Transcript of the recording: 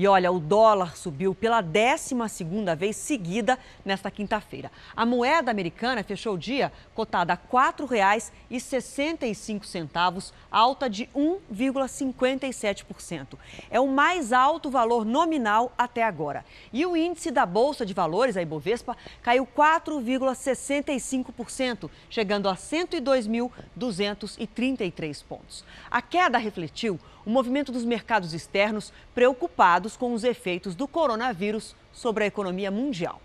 E olha, o dólar subiu pela 12 vez seguida nesta quinta-feira. A moeda americana fechou o dia cotada a R$ 4,65, alta de 1,57%. É o mais alto valor nominal até agora. E o índice da Bolsa de Valores, a Ibovespa, caiu 4,65%, chegando a 102.233 pontos. A queda refletiu o movimento dos mercados externos preocupados com os efeitos do coronavírus sobre a economia mundial.